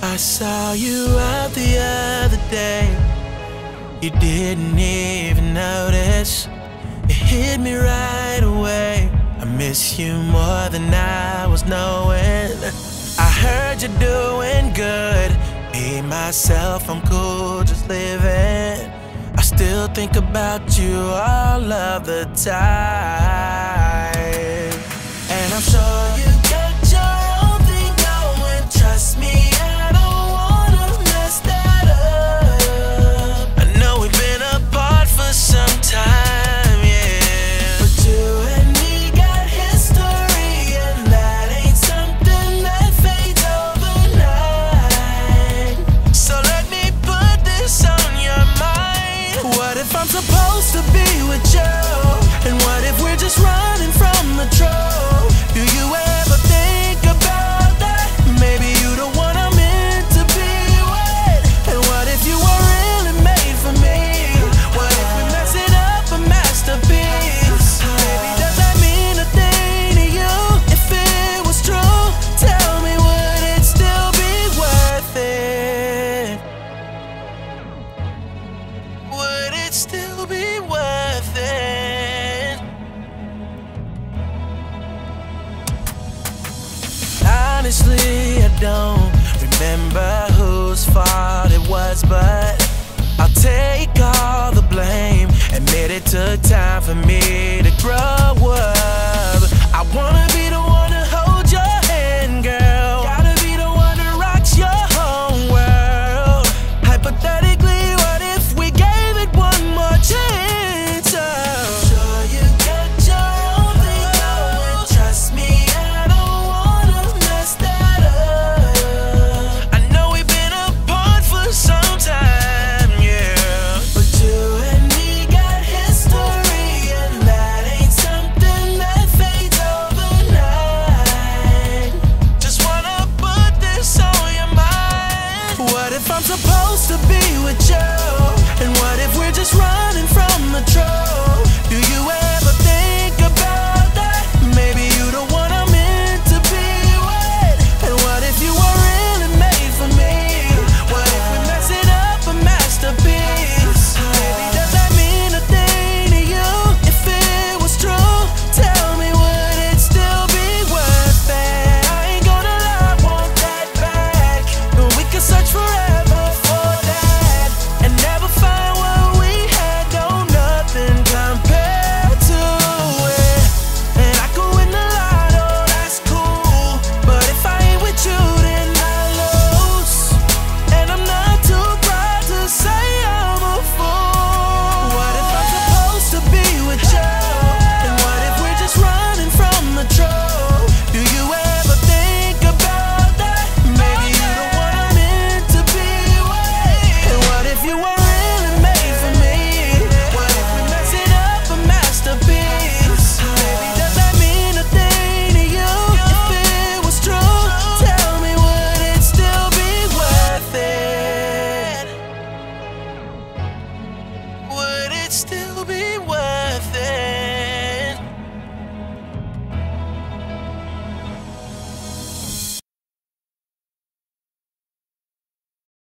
I saw you out the other day. You didn't even notice. It hit me right away. I miss you more than I was knowing. I heard you're doing good. Me, myself, I'm cool just living. I still think about you all of the time. And I'm sure you it still be worth it? Honestly, I don't remember whose fault it was, but I'll take all the blame. Admit it took time for me to grow. be with you? And what if we're just running?